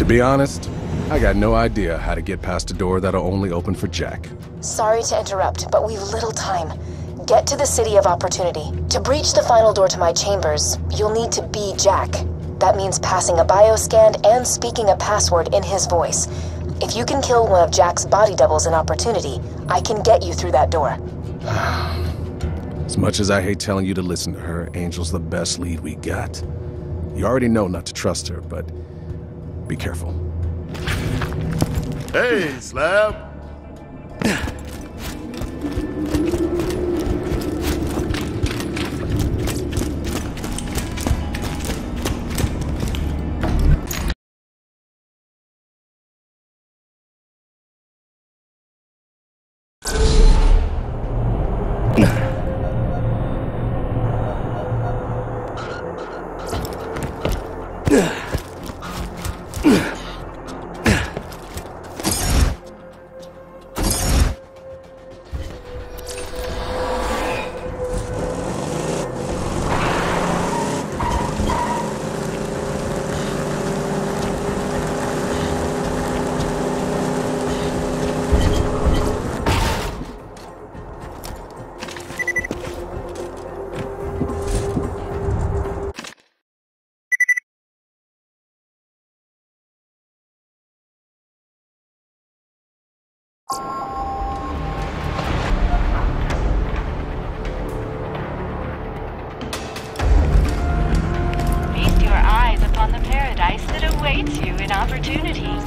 To be honest, I got no idea how to get past a door that'll only open for Jack. Sorry to interrupt, but we've little time. Get to the City of Opportunity. To breach the final door to my chambers, you'll need to be Jack. That means passing a bioscan and speaking a password in his voice. If you can kill one of Jack's body doubles in Opportunity, I can get you through that door. As much as I hate telling you to listen to her, Angel's the best lead we got. You already know not to trust her, but be careful. Hey, Slab.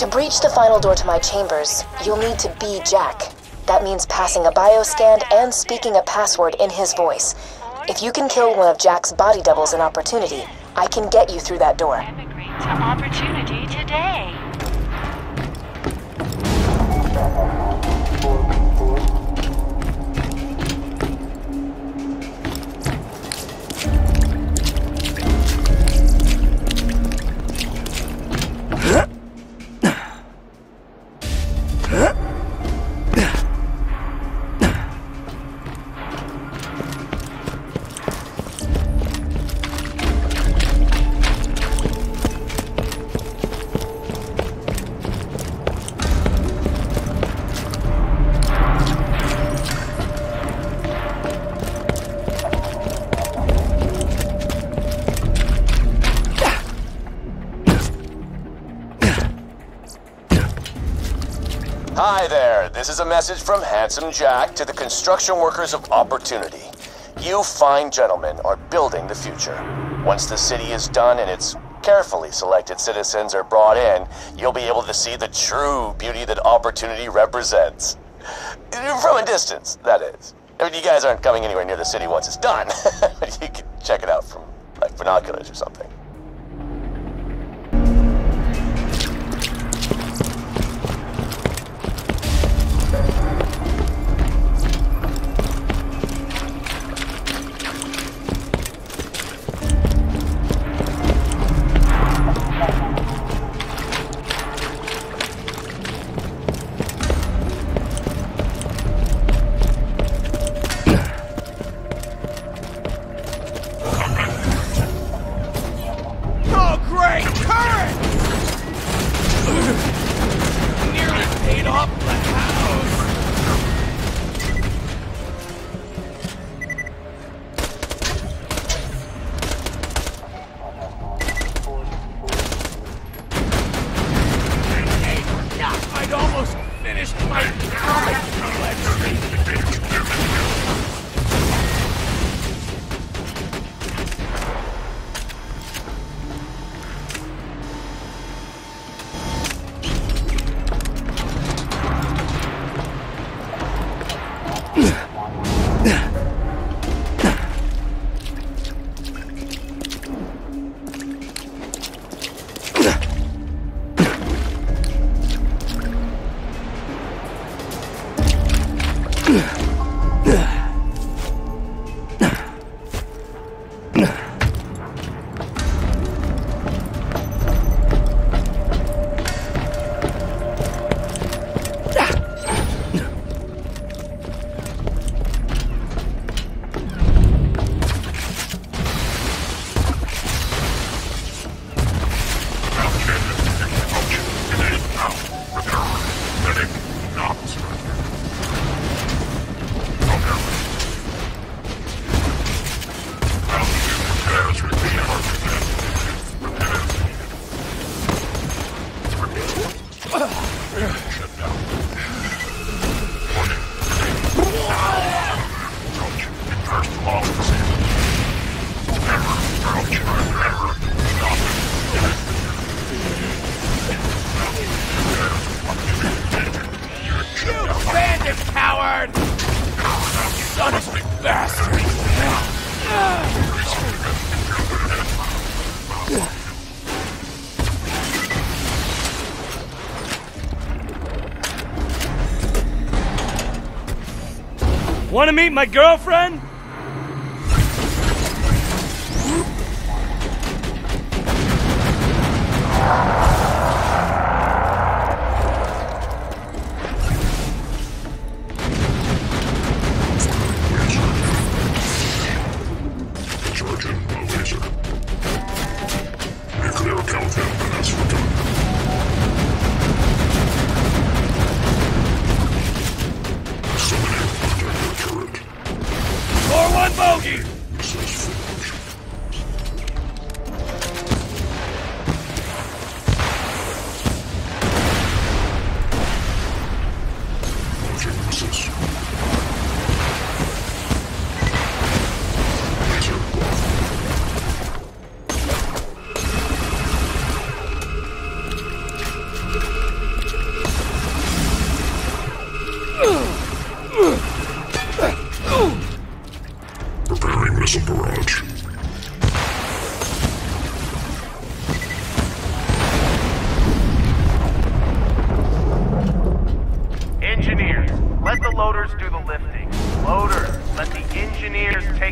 To breach the final door to my chambers, you'll need to be Jack. That means passing a bioscan and speaking a password in his voice. If you can kill one of Jack's body doubles in Opportunity, I can get you through that door. Emigrate to opportunity today. This is a message from Handsome Jack to the construction workers of Opportunity. You fine gentlemen are building the future. Once the city is done and its carefully selected citizens are brought in, you'll be able to see the true beauty that Opportunity represents. From a distance, that is. I mean, you guys aren't coming anywhere near the city once it's done. you can check it out from, like, binoculars or something. Want to meet my girlfriend?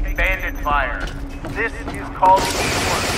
Take bandit fire. This is called teamwork.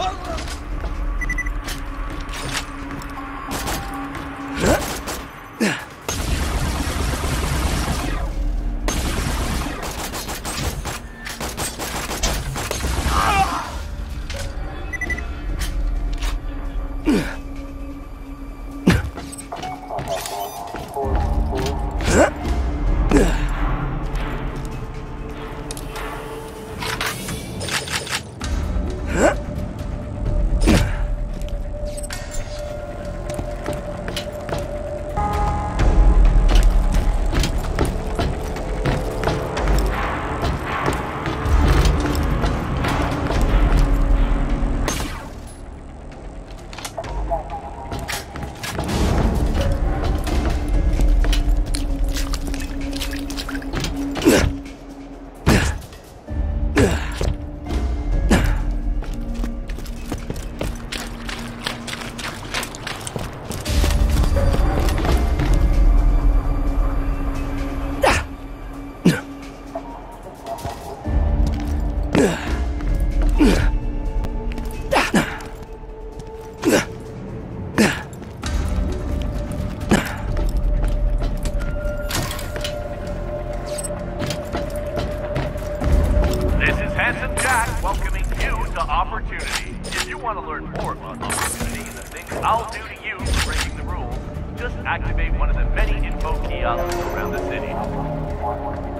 This is Handsome Jack welcoming you to Opportunity. If you want to learn more about Opportunity and the things I'll do to you for breaking the rules, just activate one of the many info kiosks around the city.